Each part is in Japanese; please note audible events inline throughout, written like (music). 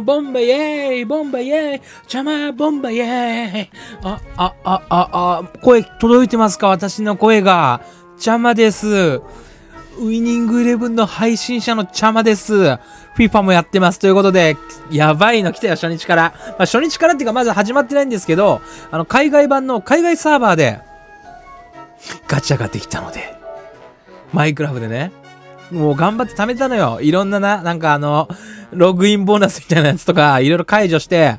ボンバイエーイボンバイエーイ邪魔ボンバイエーイあ、あ、あ、あ、あ、声届いてますか？私の声が。邪魔です。ウイニングイレブンの配信者の邪魔です。FIFA もやってます。ということで、やばいの来たよ、初日から。まあ、初日からっていうか、まず始まってないんですけど、あの、海外版の海外サーバーで、ガチャができたので、マイクラブでね、もう頑張って貯めたのよ。いろんなな、なんかあの、ログインボーナスみたいなやつとか、いろいろ解除して、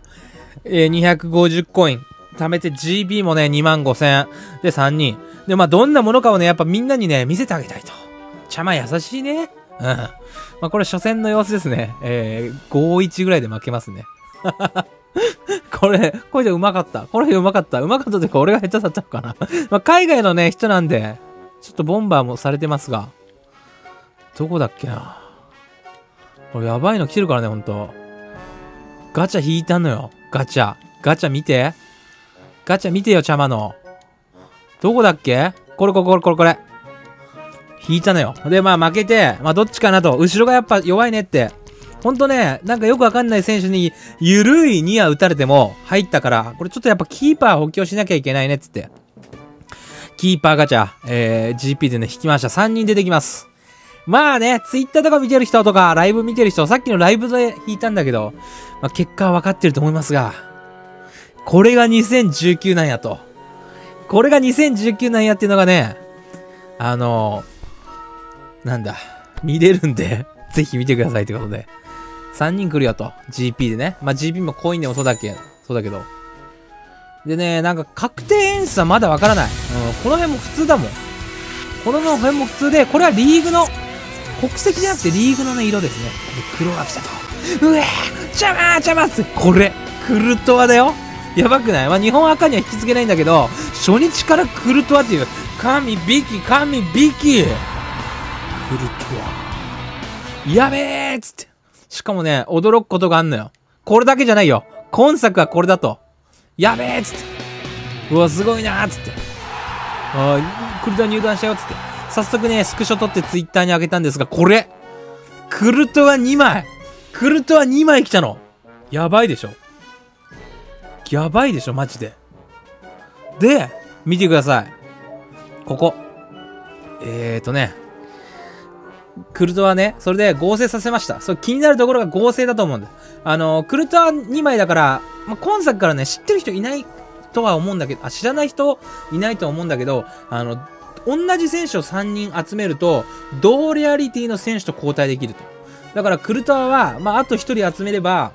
えー、250コイン。貯めて GB もね、2万5千で、3人。で、まあ、どんなものかをね、やっぱみんなにね、見せてあげたいと。ちゃま優しいね。うん。まあ、これ初戦の様子ですね。えー、5-1ぐらいで負けますね。(laughs) これ、これでうまかった。これでうまかった。うまかったというか、俺が下手だったのかな。(laughs) まあ、海外のね、人なんで、ちょっとボンバーもされてますが。どこだっけな。これやばいの来てるからね、ほんと。ガチャ引いたのよ。ガチャ。ガチャ見て。ガチャ見てよ、茶間の。どこだっけ？これこれこれこれこれ。引いたのよ。で、まあ負けて、まあどっちかなと。後ろがやっぱ弱いねって。ほんとね、なんかよくわかんない選手に、ゆるいニア打たれても入ったから、これちょっとやっぱキーパー補強しなきゃいけないねっつって。キーパーガチャ、えー、GP でね、引きました。3人出てきます。まあね、ツイッターとか見てる人とか、ライブ見てる人、さっきのライブで引いたんだけど、まあ、結果は分かってると思いますが、これが2019なんやと。これが2019なんやっていうのがね、あのー、なんだ、見れるんで (laughs) ぜひ見てくださいってことで。3人来るよと。GP でね。まあ、GP もコインでもそうだっけ、そうだけど。でね、なんか確定演出はまだわからない。うん、この辺も普通だもん。この辺も普通で、これはリーグの、国籍じゃなくてリーグのね、色ですね。で、黒が来たと。うえー邪魔邪魔っすこれ、クルトワだよやばくない？まあ、日本赤には引き付けないんだけど、初日からクルトワっていう、神ビキ、神ビキクルトワ。やべえっつって。しかもね、驚くことがあんのよ。これだけじゃないよ。今作はこれだと。やべえっつって。うわ、すごいなっつって。ああクルトワ入団したよっつって。早速ね、スクショ撮ってツイッターに上げたんですが、これクルトワ2枚クルトワ2枚来たのやばいでしょやばいでしょマジで。で、見てください。ここ。えーとね。クルトワね、それで合成させました。そう、気になるところが合成だと思うんだ。あの、クルトワ2枚だから、ま、今作からね、知ってる人いないとは思うんだけど、あ、知らない人いないと思うんだけど、あの、同じ選手を3人集めると、同レアリティの選手と交代できると。だから、クルトワは、まあ、あと1人集めれば、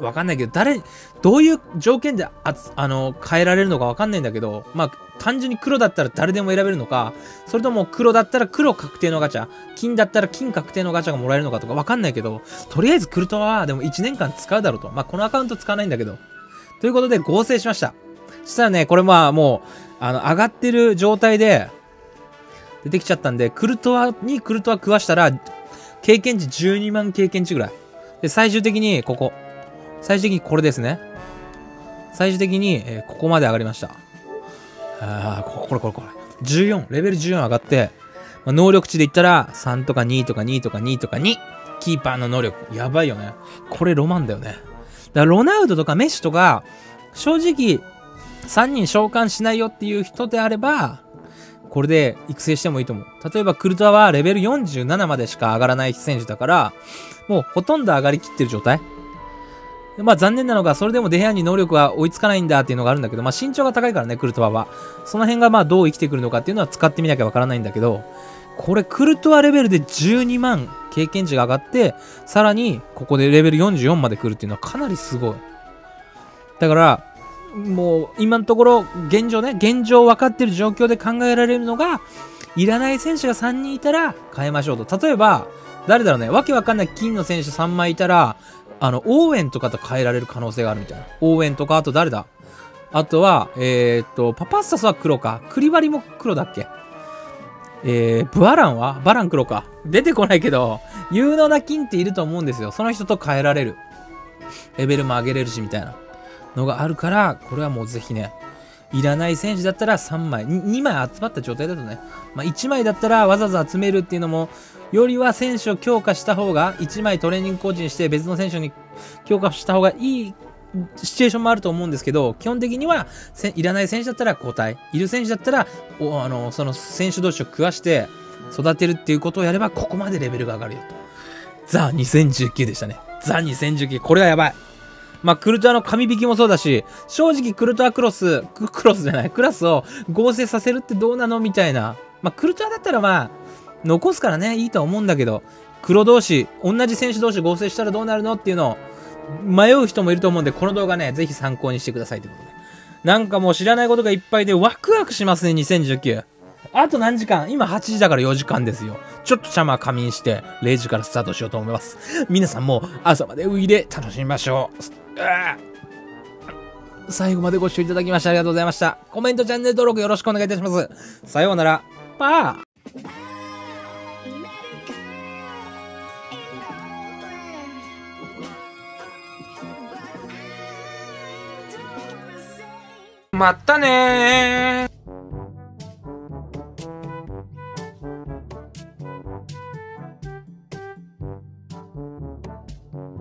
わかんないけど、誰、どういう条件であ、あの、変えられるのかわかんないんだけど、まあ、単純に黒だったら誰でも選べるのか、それとも黒だったら黒確定のガチャ、金だったら金確定のガチャがもらえるのかとかわかんないけど、とりあえずクルトワはでも1年間使うだろうと。まあ、このアカウント使わないんだけど。ということで合成しました。そしたらね、これまあもう、あの、上がってる状態で、出てきちゃったんで、クルトワにクルトワ食わしたら、経験値12万経験値ぐらい。で、最終的に、ここ。最終的にこれですね。最終的に、えー、ここまで上がりました。ああ、ここれこれこれ。14、レベル14上がって、まあ、能力値で言ったら、3とか2とか2とか2とか2。キーパーの能力。やばいよね。これロマンだよね。だからロナウドとかメッシとか、正直、3人召喚しないよっていう人であれば、これで育成してもいいと思う。例えば、クルトワはレベル47までしか上がらない選手だから、もうほとんど上がりきってる状態。まあ残念なのが、それでもデヘアに能力は追いつかないんだっていうのがあるんだけど、まあ身長が高いからね、クルトワは。その辺がまあどう生きてくるのかっていうのは使ってみなきゃわからないんだけど、これクルトワレベルで12万経験値が上がって、さらにここでレベル44まで来るっていうのはかなりすごい。だから、もう今のところ現状ね、現状分かってる状況で考えられるのが、いらない選手が3人いたら変えましょうと。例えば、誰だろうね、わけわかんない金の選手3枚いたら、あの、応援とかと変えられる可能性があるみたいな。応援とか、あと誰だ？あとは、えー、っと、パパスタスは黒か。クリバリも黒だっけ？えー、ブアランは？バラン黒か。出てこないけど、有能な金っていると思うんですよ。その人と変えられる。レベルも上げれるし、みたいなのがあるから、これはもうぜひね、いらない選手だったら3枚、2枚集まった状態だとね、まあ、1枚だったらわざわざ集めるっていうのもよりは選手を強化した方が、1枚トレーニングコーチにして別の選手に強化した方がいいシチュエーションもあると思うんですけど、基本的には、いらない選手だったら交代、いる選手だったら、あの、その選手同士を食わして育てるっていうことをやれば、ここまでレベルが上がるよと。ザ2019でしたね。ザ2019。これはやばい。まあ、クルトワの紙引きもそうだし、正直クルトワクロス、クロスじゃない、クラスを合成させるってどうなのみたいな。まあ、クルトワだったらまあ、残すからね、いいと思うんだけど、黒同士、同じ選手同士合成したらどうなるのっていうのを、迷う人もいると思うんで、この動画ね、ぜひ参考にしてくださいということで。なんかもう知らないことがいっぱいでワクワクしますね、2019。あと何時間？今8時だから4時間ですよ。ちょっとシャマー仮眠して、0時からスタートしようと思います。皆さんも朝までウイで楽しみましょう。最後までご視聴いただきましてありがとうございました。コメント、チャンネル登録よろしくお願いいたします。さようなら。パーまったね